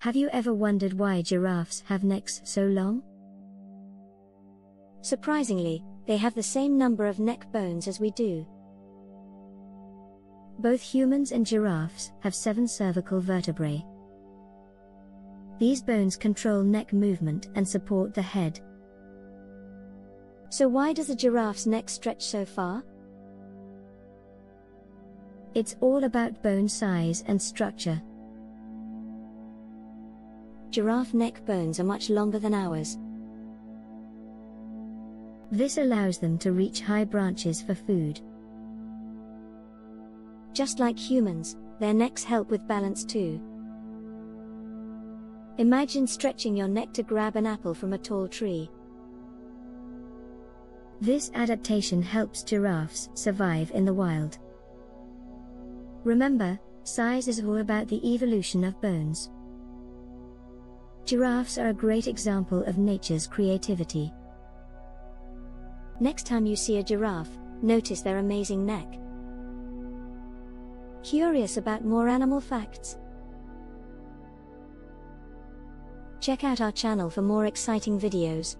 Have you ever wondered why giraffes have necks so long? Surprisingly, they have the same number of neck bones as we do. Both humans and giraffes have seven cervical vertebrae. These bones control neck movement and support the head. So, why does a giraffe's neck stretch so far? It's all about bone size and structure. Giraffe neck bones are much longer than ours. This allows them to reach high branches for food. Just like humans, their necks help with balance too. Imagine stretching your neck to grab an apple from a tall tree. This adaptation helps giraffes survive in the wild. Remember, size is all about the evolution of bones. Giraffes are a great example of nature's creativity. Next time you see a giraffe, notice their amazing neck. Curious about more animal facts? Check out our channel for more exciting videos.